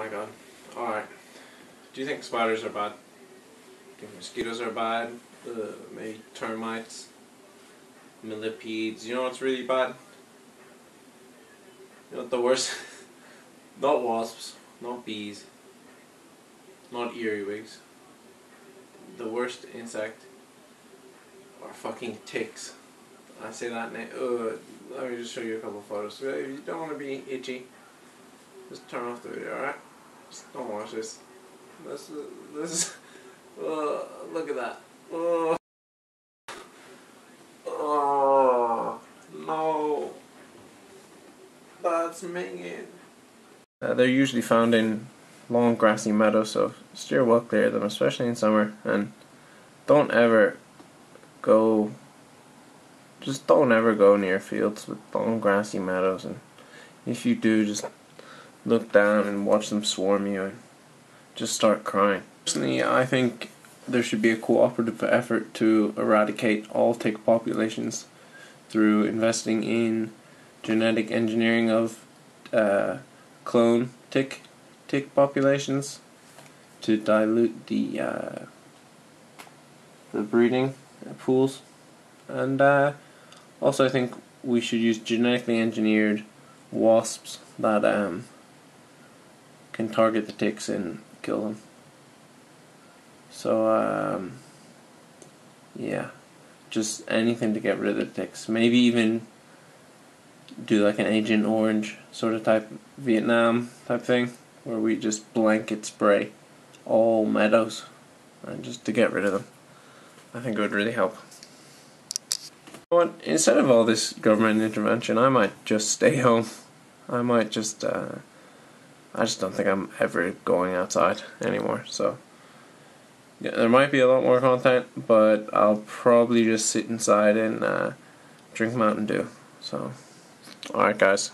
my god. Alright. Do you think spiders are bad? Do you think mosquitoes are bad? Uh, maybe termites? Millipedes? You know what's really bad? You know what the worst? not wasps, not bees, not earwigs. The worst insect are fucking ticks. I say that now. Uh, let me just show you a couple photos. If you don't want to be itchy, just turn off the video, alright? Just don't watch this. This, this is. Uh, look at that. Oh. oh. No. That's minging. Uh, they're usually found in long grassy meadows, so steer well clear of them, especially in summer. And don't ever go. Just don't ever go near fields with long grassy meadows. And if you do, just look down and watch them swarm you and just start crying. Personally, I think there should be a cooperative effort to eradicate all tick populations through investing in genetic engineering of uh, clone tick tick populations to dilute the uh, the breeding pools, and uh, also I think we should use genetically engineered wasps that um, can target the ticks and kill them. So, um, yeah, just anything to get rid of the ticks. Maybe even do like an Agent Orange sort of type Vietnam type thing, where we just blanket spray all meadows and just to get rid of them. I think it would really help. But instead of all this government intervention, I might just stay home. I might just uh, I just don't think I'm ever going outside anymore. So yeah, there might be a lot more content, but I'll probably just sit inside and uh, drink Mountain Dew. So, alright, guys.